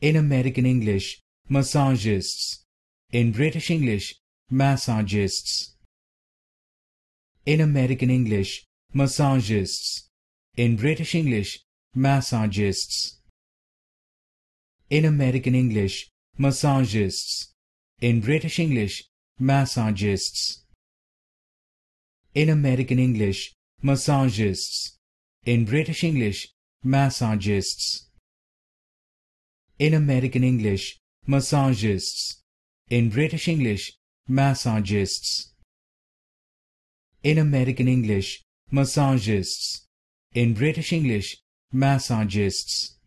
In American English, massagists. In British English, massagists. In American English, massagists. In British English, massagists. In American English, massagists. In British English, massagists. In American English, massagists. In British English, massagists. In American English, massagists. In British English, massagists. In American English, massagists. In British English, massagists.